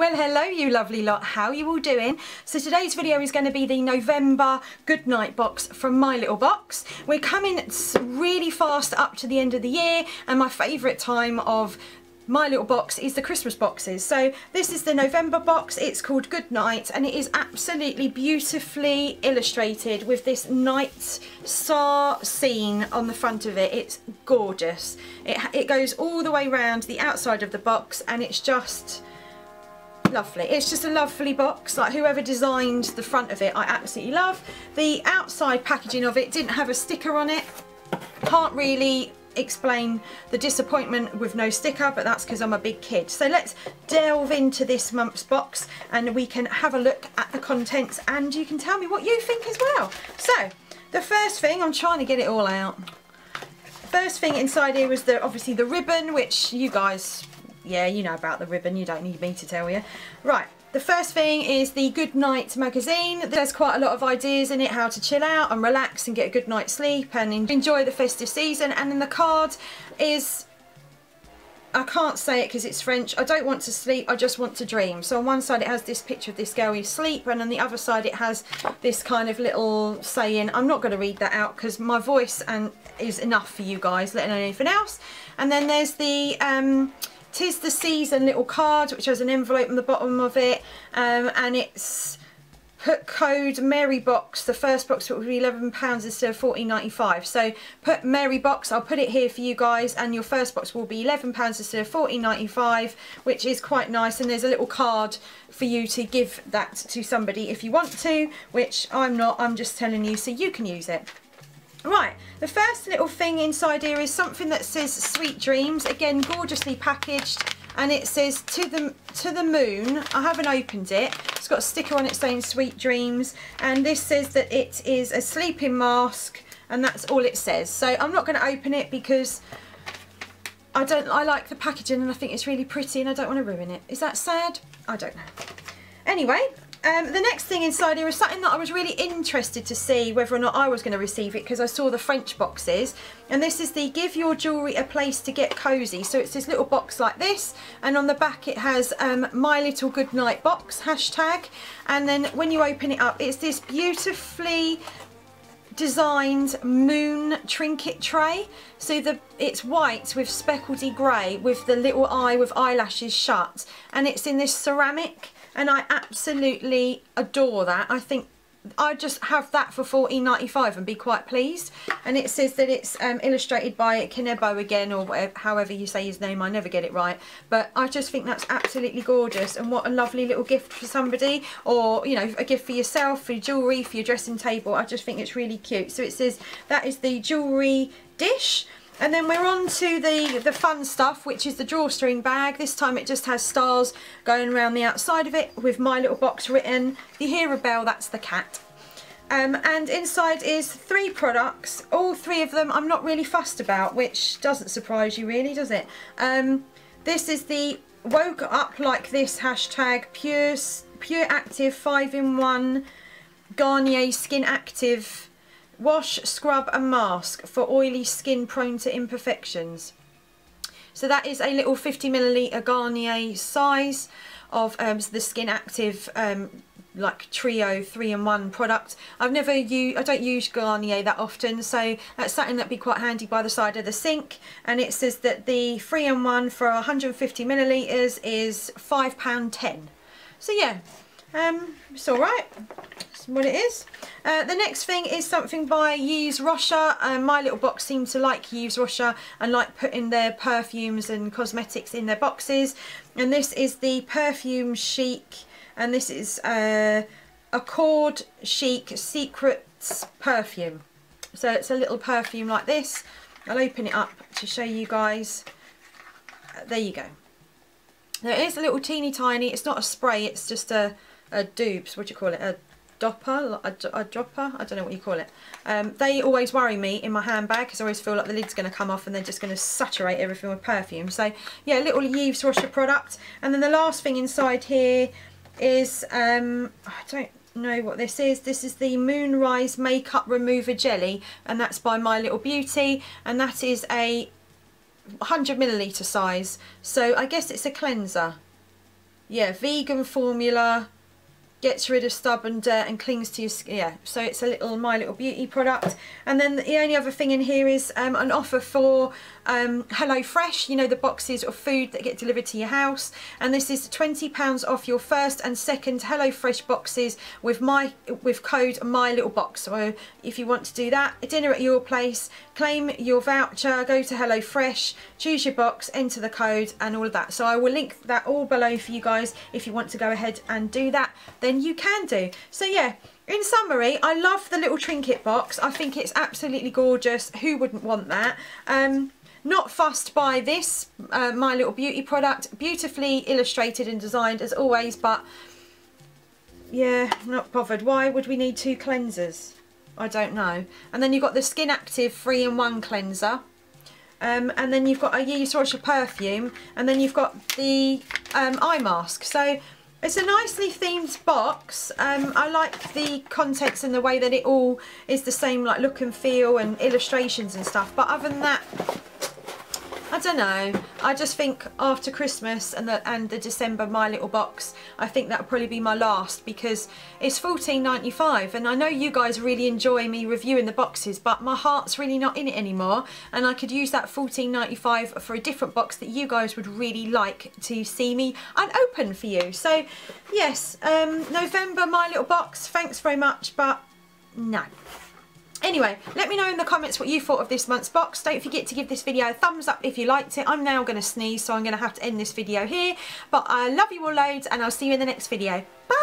Well hello you lovely lot, how you all doing? So today's video is going to be the November Goodnight box from My Little Box. We're coming really fast up to the end of the year and my favourite time of my little box is the Christmas boxes. So this is the November box, it's called Good Night and it is absolutely beautifully illustrated with this night star scene on the front of it. It's gorgeous. It, it goes all the way around the outside of the box and it's just lovely. It's just a lovely box. Like whoever designed the front of it I absolutely love. The outside packaging of it didn't have a sticker on it. Can't really explain the disappointment with no sticker but that's because I'm a big kid. So let's delve into this month's box and we can have a look at the contents and you can tell me what you think as well. So the first thing I'm trying to get it all out. First thing inside here was the obviously the ribbon which you guys yeah, you know about the ribbon, you don't need me to tell you. Right, the first thing is the Good Night magazine. There's quite a lot of ideas in it, how to chill out and relax and get a good night's sleep and enjoy the festive season. And then the card is, I can't say it because it's French, I don't want to sleep, I just want to dream. So on one side it has this picture of this girl who's asleep and on the other side it has this kind of little saying, I'm not going to read that out because my voice and is enough for you guys, letting anything else. And then there's the... Um, Tis the Season little card which has an envelope on the bottom of it um, and it's put code Mary Box, the first box will be £11 instead of fourteen ninety five. So put Marybox, I'll put it here for you guys and your first box will be £11 instead of fourteen ninety five, which is quite nice and there's a little card for you to give that to somebody if you want to which I'm not, I'm just telling you so you can use it. Right, the first little thing inside here is something that says Sweet Dreams, again gorgeously packaged and it says to the to the moon. I haven't opened it. It's got a sticker on it saying Sweet Dreams and this says that it is a sleeping mask and that's all it says. So I'm not going to open it because I don't I like the packaging and I think it's really pretty and I don't want to ruin it. Is that sad? I don't know. Anyway, um, the next thing inside here is something that I was really interested to see whether or not I was going to receive it because I saw the French boxes. And this is the give your jewellery a place to get cosy so it's this little box like this and on the back it has um, my little good night box hashtag. And then when you open it up it's this beautifully designed moon trinket tray. So the it's white with speckledy grey with the little eye with eyelashes shut. And it's in this ceramic and I absolutely adore that. I think I'd just have that for 14.95 and be quite pleased. And it says that it's um, illustrated by Kinebo again, or whatever, however you say his name. I never get it right. But I just think that's absolutely gorgeous. And what a lovely little gift for somebody. Or, you know, a gift for yourself, for your jewellery, for your dressing table. I just think it's really cute. So it says that is the jewellery dish. And then we're on to the, the fun stuff, which is the drawstring bag. This time it just has stars going around the outside of it with My Little Box written. You hear a bell, that's the cat. Um, and inside is three products. All three of them I'm not really fussed about, which doesn't surprise you really, does it? Um, this is the Woke Up Like This hashtag Pure, Pure Active 5-in-1 Garnier Skin Active Wash, scrub and mask for oily skin prone to imperfections. So that is a little 50 milliliter Garnier size of um, the Skin Active um, like trio three in one product. I've never used I don't use Garnier that often so that's something that'd be quite handy by the side of the sink. And it says that the three in one for 150 milliliters is five pound 10 so yeah um it's all right what it is. Uh, the next thing is something by Yves Rocher. Um, my little box seems to like Yves Rocher and like putting their perfumes and cosmetics in their boxes. And this is the Perfume Chic and this is uh, Accord Chic Secrets Perfume. So it's a little perfume like this. I'll open it up to show you guys. Uh, there you go. There is a little teeny tiny, it's not a spray, it's just a, a dupes, what do you call it, a dopper, a, a dropper, I don't know what you call it. Um, they always worry me in my handbag because I always feel like the lid's going to come off and they're just going to saturate everything with perfume. So yeah, little Yves Rocher product. And then the last thing inside here is, um, I don't know what this is. This is the Moonrise Makeup Remover Jelly and that's by My Little Beauty and that is a 100 milliliter size. So I guess it's a cleanser. yeah, vegan formula, gets rid of stubborn dirt and clings to your skin. Yeah, so it's a little My Little Beauty product. And then the only other thing in here is um, an offer for um, Hello Fresh, you know the boxes of food that get delivered to your house. And this is £20 off your first and second Hello Fresh boxes with my with code My Little Box. So if you want to do that, a dinner at your place, claim your voucher, go to Hello Fresh, choose your box, enter the code and all of that. So I will link that all below for you guys if you want to go ahead and do that. Then you can do. So yeah, in summary, I love the little trinket box. I think it's absolutely gorgeous. Who wouldn't want that? Um, not fussed by this, uh, My Little Beauty product. Beautifully illustrated and designed as always, but yeah, not bothered. Why would we need two cleansers? I don't know. And then you've got the Skin Active 3-in-1 cleanser. Um, and then you've got a wash of perfume. And then you've got the um, eye mask. So it's a nicely themed box. Um, I like the contents and the way that it all is the same like look and feel and illustrations and stuff. But other than that, I don't know. I just think after Christmas and the and the December My Little Box, I think that'll probably be my last because it's fourteen ninety five, and I know you guys really enjoy me reviewing the boxes, but my heart's really not in it anymore, and I could use that fourteen ninety five for a different box that you guys would really like to see me unopen for you. So, yes, um, November My Little Box. Thanks very much, but no. Anyway, let me know in the comments what you thought of this month's box. Don't forget to give this video a thumbs up if you liked it. I'm now going to sneeze, so I'm going to have to end this video here. But I love you all loads, and I'll see you in the next video. Bye!